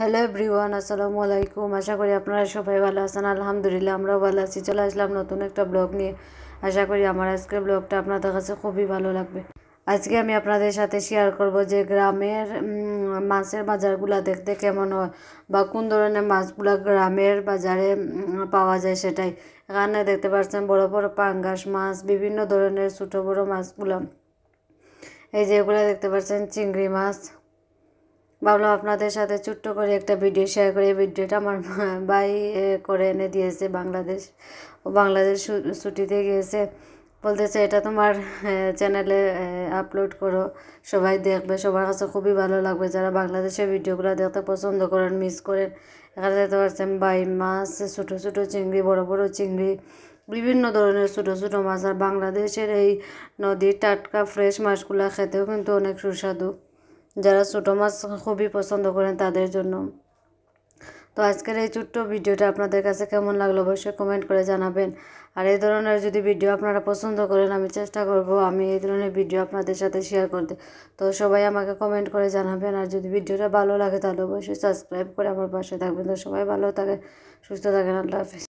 Hello everyone আসসালামু আলাইকুম। আশা করি আপনারা সবাই ভালো আছেন। আলহামদুলিল্লাহ, আমরাও ভালো আছি। চলে আসলাম নতুন একটা ব্লগ নিয়ে। আশা করি আমার আজকের ব্লগটা আপনাদের কাছে খুবই ভালো লাগবে। আজকে আমি আপনাদের সাথে শেয়ার করব যে গ্রামের মাছের বাজারগুলো দেখতে কেমন হয় বা কোন ধরনের মাছগুলো গ্রামের বাজারে পাওয়া যায় সেটাই। এখানে দেখতে পাচ্ছেন বড় বড় পাঙ্গাস মাছ, বিভিন্ন ধরনের ছোটো বড় মাছগুলো। এই যে এগুলো দেখতে পাচ্ছেন চিংড়ি মাছ ভাবলাম আপনাদের সাথে ছোট্ট করে একটা ভিডিও শেয়ার করি। এই ভিডিওটা আমার ভাই করে এনে দিয়েছে বাংলাদেশ। ও বাংলাদেশ ছুটিতে গিয়েছে। বলতেছে, এটা তোমার চ্যানেলে আপলোড করো। সবাই দেখবে, সবার কাছে খুবই ভালো লাগবে। যারা বাংলাদেশের ভিডিওগুলো দেখতে পছন্দ করেন মিস করেন, এখানে দেখতে পাচ্ছেন বাই, মাছ, ছোটো ছোটো চিংড়ি, বড় বড় চিংড়ি, বিভিন্ন ধরনের ছোটো ছোটো মাছ। আর বাংলাদেশের এই নদীর টাটকা ফ্রেশ মাছগুলো খেতেও কিন্তু অনেক সুস্বাদু। যারা ছোটো মাছ খুবই পছন্দ করেন তাদের জন্য। তো আজকের এই ছোট্ট ভিডিওটা আপনাদের কাছে কেমন লাগল অবশ্যই কমেন্ট করে জানাবেন। আর এই ধরনের যদি ভিডিও আপনারা পছন্দ করেন, আমি চেষ্টা করব আমি এই ধরনের ভিডিও আপনাদের সাথে শেয়ার করতে। তো সবাই আমাকে কমেন্ট করে জানাবেন। আর যদি ভিডিওটা ভালো লাগে তাহলে অবশ্যই সাবস্ক্রাইব করে আমার পাশে থাকবেন। তো সবাই ভালো থাকেন, সুস্থ থাকেন। আল্লাহ হাফিজ।